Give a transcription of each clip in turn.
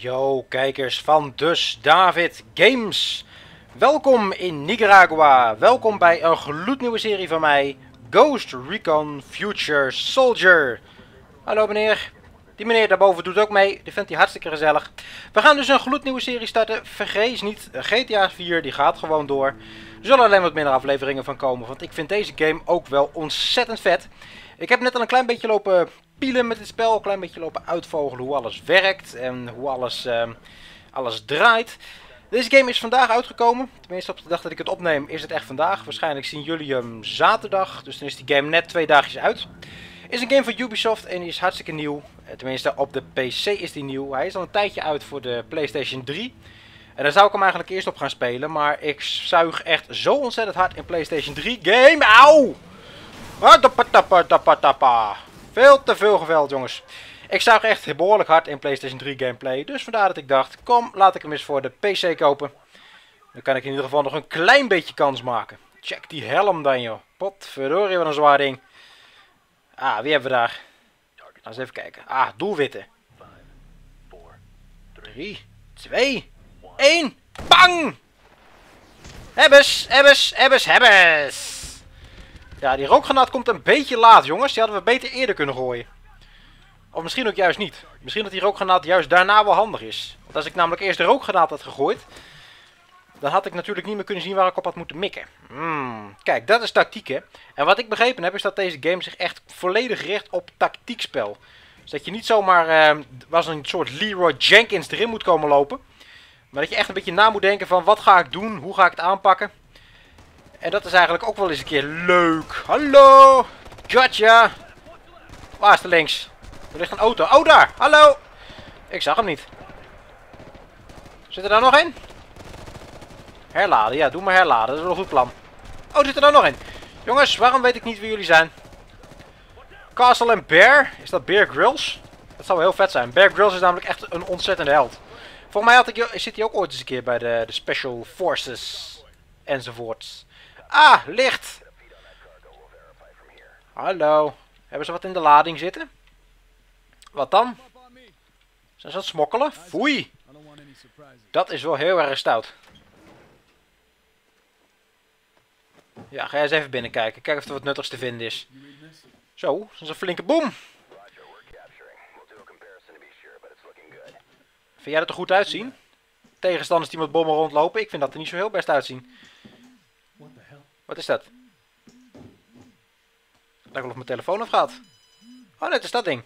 Yo, kijkers van Dus David Games. Welkom in Nicaragua. Welkom bij een gloednieuwe serie van mij, Ghost Recon Future Soldier. Hallo meneer. Die meneer daarboven doet ook mee. Die vindt hij hartstikke gezellig. We gaan dus een gloednieuwe serie starten. Vergeet niet, GTA 4 die gaat gewoon door. Er zullen alleen wat minder afleveringen van komen. Want ik vind deze game ook wel ontzettend vet. Ik heb net al een klein beetje lopen pielen met het spel. Een klein beetje lopen uitvogelen hoe alles werkt. En hoe alles, ehm, alles draait. Deze game is vandaag uitgekomen. Tenminste op de dag dat ik het opneem is het echt vandaag. Waarschijnlijk zien jullie hem zaterdag. Dus dan is die game net twee dagjes uit. Is een game van Ubisoft en die is hartstikke nieuw. Eh, Tenminste op de PC is die nieuw. Hij is al een tijdje uit voor de PlayStation 3. En daar zou ik hem eigenlijk eerst op gaan spelen. Maar ik zuig echt zo ontzettend hard in PlayStation 3 game. Auw! Veel te veel geweld, jongens. Ik zuig echt behoorlijk hard in PlayStation 3 gameplay. Dus vandaar dat ik dacht, kom, laat ik hem eens voor de PC kopen. Dan kan ik in ieder geval nog een klein beetje kans maken. Check die helm dan, joh. Potverdorie, wat een zwaar ding. Ah, wie hebben we daar? Laten we eens even kijken. Ah, doelwitten. 3, 2, 1. Bang! Hebbes, hebbes, hebbes, hebbes. Ja, die rookgranaat komt een beetje laat, jongens. Die hadden we beter eerder kunnen gooien. Of misschien ook juist niet. Misschien dat die rookgranaat juist daarna wel handig is. Want als ik namelijk eerst de rookgranaat had gegooid... Dan had ik natuurlijk niet meer kunnen zien waar ik op had moeten mikken. Hmm, kijk, dat is tactiek, hè. En wat ik begrepen heb, is dat deze game zich echt volledig richt op tactiekspel. Dus dat je niet zomaar uh, als een soort Leroy Jenkins erin moet komen lopen. Maar dat je echt een beetje na moet denken van wat ga ik doen, hoe ga ik het aanpakken. En dat is eigenlijk ook wel eens een keer leuk. Hallo! Gotcha! Waar is de links? Er ligt een auto. Oh, daar! Hallo! Ik zag hem niet. Zit er daar nog een? Herladen, ja, doe maar herladen. Dat is wel een goed plan. Oh, zit er daar nog een? Jongens, waarom weet ik niet wie jullie zijn? Castle en Bear? Is dat Bear Grylls? Dat zou wel heel vet zijn. Bear Grylls is namelijk echt een ontzettende held. Volgens mij had ik, zit hij ook ooit eens een keer bij de, de Special Forces enzovoorts. Ah, licht! Hallo. Hebben ze wat in de lading zitten? Wat dan? Zijn ze aan smokkelen? Foei! Dat is wel heel erg stout. Ja, ga eens even binnenkijken. Kijken of er wat nuttigs te vinden is. Zo, dat is een flinke boom. Vind jij dat er goed uitzien? Tegenstanders die met bommen rondlopen, ik vind dat er niet zo heel best uitzien. Wat is dat? Lijkt wel of mijn telefoon afgaat. Oh, net is dat ding.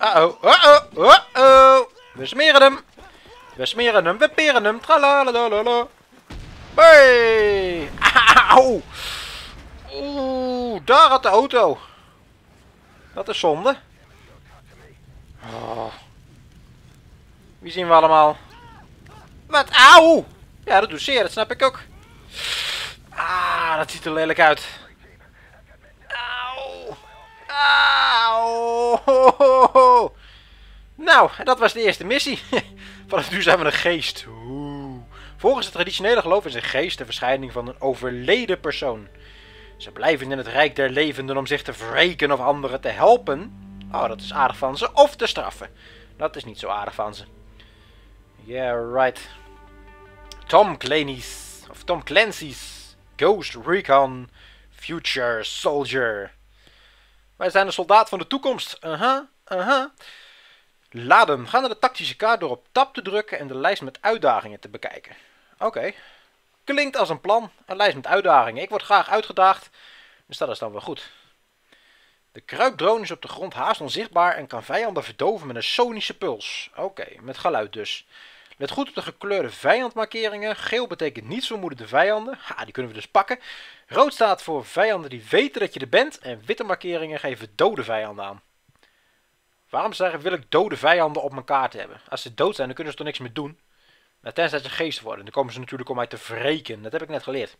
Uh-oh, uh-oh, uh-oh. We smeren hem. We smeren hem, we peren hem. Tralalalala. Hey! Auw! Oeh, daar had de auto. Dat is zonde. Oh. Wie zien we allemaal? Wat? Auw! Ja, dat doet zeer, dat snap ik ook. Ah, dat ziet er lelijk uit. Auw. Auw. Nou, dat was de eerste missie. Vanaf nu zijn we een geest. Oeh. Volgens het traditionele geloof is een geest de verschijning van een overleden persoon. Ze blijven in het rijk der levenden om zich te wreken of anderen te helpen. Oh, dat is aardig van ze. Of te straffen. Dat is niet zo aardig van ze. Yeah, right. Tom Clancy's, of Tom Clancy's Ghost Recon Future Soldier. Wij zijn de soldaat van de toekomst. Aha, uh aha. Laden. Ga naar de tactische kaart door op tab te drukken en de lijst met uitdagingen te bekijken. Oké. Klinkt als een plan. Een lijst met uitdagingen. Ik word graag uitgedaagd. Dus dat is dan wel goed. De kruipdrone is op de grond haast onzichtbaar en kan vijanden verdoven met een sonische puls. Oké, met geluid dus. Let goed op de gekleurde vijandmarkeringen. Geel betekent niet vermoedende vijanden. Ha, die kunnen we dus pakken. Rood staat voor vijanden die weten dat je er bent. En witte markeringen geven dode vijanden aan. Waarom zeggen wil ik dode vijanden op mijn kaart hebben? Als ze dood zijn, dan kunnen ze toch niks meer doen. Tenzij ze geest worden. Dan komen ze natuurlijk om mij te wreken. Dat heb ik net geleerd.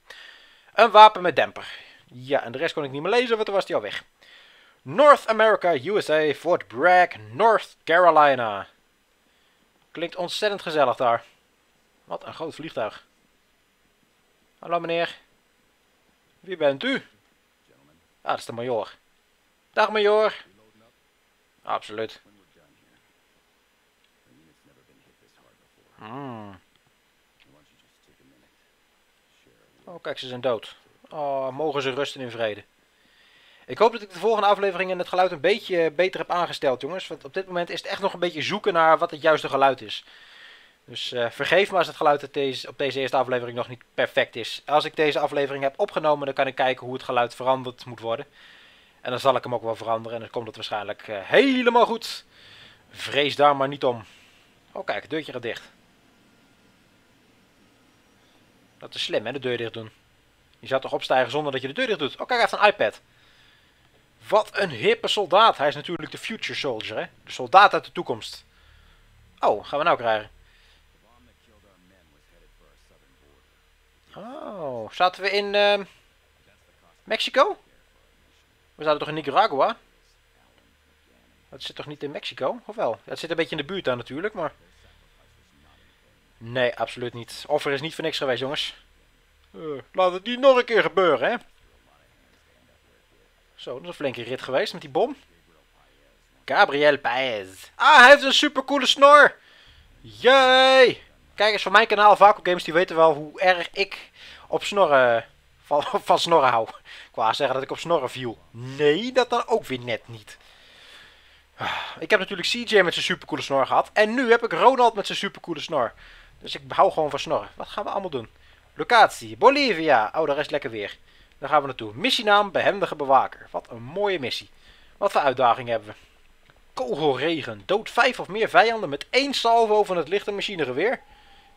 Een wapen met demper. Ja, en de rest kon ik niet meer lezen, want toen was die al weg. North America, USA, Fort Bragg, North Carolina. Klinkt ontzettend gezellig daar. Wat een groot vliegtuig. Hallo meneer. Wie bent u? Ah, dat is de major. Dag major. Absoluut. Hmm. Oh, kijk, ze zijn dood. Oh, mogen ze rusten in vrede. Ik hoop dat ik de volgende afleveringen het geluid een beetje beter heb aangesteld, jongens. Want op dit moment is het echt nog een beetje zoeken naar wat het juiste geluid is. Dus uh, vergeef me als het geluid op deze, op deze eerste aflevering nog niet perfect is. Als ik deze aflevering heb opgenomen, dan kan ik kijken hoe het geluid veranderd moet worden. En dan zal ik hem ook wel veranderen en dan komt het waarschijnlijk uh, helemaal goed. Vrees daar maar niet om. Oh kijk, het deurtje gaat dicht. Dat is slim hè, de deur dicht doen. Je zou toch opstijgen zonder dat je de deur dicht doet. Oh kijk, hij heeft een iPad. Wat een hippe soldaat. Hij is natuurlijk de future soldier hè. De soldaat uit de toekomst. Oh, gaan we nou krijgen. Oh, zaten we in uh, Mexico? We zaten toch in Nicaragua? Dat zit toch niet in Mexico? Of wel? Het zit een beetje in de buurt daar natuurlijk, maar... Nee, absoluut niet. Offer is niet voor niks geweest, jongens. Uh, laat het niet nog een keer gebeuren, hè? Zo, dat is een flinke rit geweest met die bom. Gabriel Paez. Ah, hij heeft een supercoole snor! Jee! Kijkers van mijn kanaal, Vaco Games, die weten wel hoe erg ik op snorren, van, van snorren hou. Wou zeggen dat ik op snorren viel. Nee, dat dan ook weer net niet. Ik heb natuurlijk CJ met zijn supercoole snor gehad. En nu heb ik Ronald met zijn supercoole snor. Dus ik hou gewoon van snorren. Wat gaan we allemaal doen? Locatie, Bolivia. Oh, daar is lekker weer. Daar gaan we naartoe. Missienaam, behendige bewaker. Wat een mooie missie. Wat voor uitdaging hebben we? Kogelregen. Dood vijf of meer vijanden met één salvo van het lichte machinegeweer.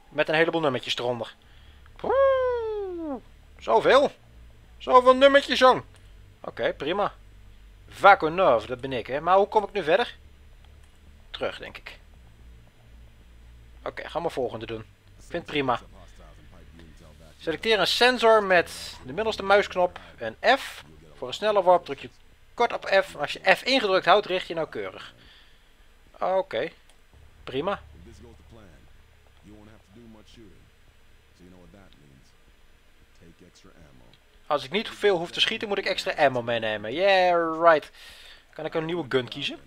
Met een heleboel nummertjes eronder. Oeh, zoveel. Zoveel nummertjes, jong. Oké, prima. Vakonov, dat ben ik, hè. Maar hoe kom ik nu verder? Terug, denk ik. Oké, gaan we volgende doen. Vind prima. Selecteer een sensor met de middelste muisknop en F. Voor een snelle warp druk je kort op F. Als je F ingedrukt houdt, richt je nauwkeurig. Oké, prima. Als ik niet veel hoef te schieten, moet ik extra ammo meenemen. Yeah, right. Kan ik een nieuwe gun kiezen?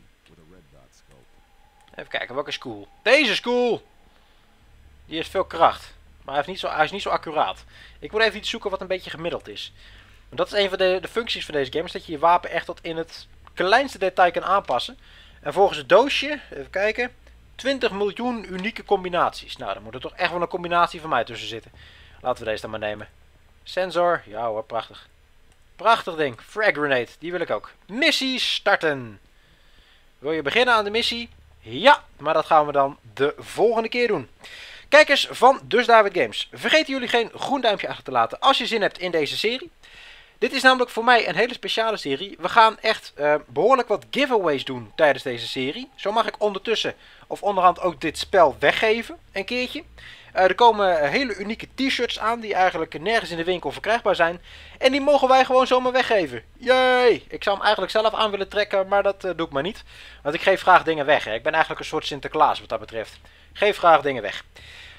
Even kijken, welke is cool? Deze is cool! Die heeft veel kracht. Maar hij, heeft niet zo, hij is niet zo accuraat. Ik moet even iets zoeken wat een beetje gemiddeld is. Want dat is een van de, de functies van deze game. Is dat je je wapen echt tot in het kleinste detail kan aanpassen. En volgens het doosje, even kijken. 20 miljoen unieke combinaties. Nou, dan moet er toch echt wel een combinatie van mij tussen zitten. Laten we deze dan maar nemen. Sensor, ja hoor, prachtig. Prachtig ding. Frag grenade, die wil ik ook. Missie starten. Wil je beginnen aan de missie? Ja, maar dat gaan we dan de volgende keer doen. Kijkers van Dus David Games, vergeten jullie geen groen duimpje achter te laten als je zin hebt in deze serie. Dit is namelijk voor mij een hele speciale serie. We gaan echt uh, behoorlijk wat giveaways doen tijdens deze serie. Zo mag ik ondertussen of onderhand ook dit spel weggeven, een keertje. Uh, er komen hele unieke t-shirts aan die eigenlijk nergens in de winkel verkrijgbaar zijn. En die mogen wij gewoon zomaar weggeven. Jee! Ik zou hem eigenlijk zelf aan willen trekken, maar dat uh, doe ik maar niet. Want ik geef graag dingen weg. Hè. Ik ben eigenlijk een soort Sinterklaas wat dat betreft. Geef graag dingen weg.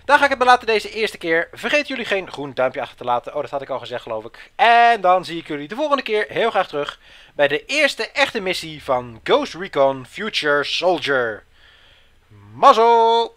Daar ga ik het bij laten deze eerste keer. Vergeet jullie geen groen duimpje achter te laten. Oh, dat had ik al gezegd geloof ik. En dan zie ik jullie de volgende keer heel graag terug bij de eerste echte missie van Ghost Recon Future Soldier. Mazzel!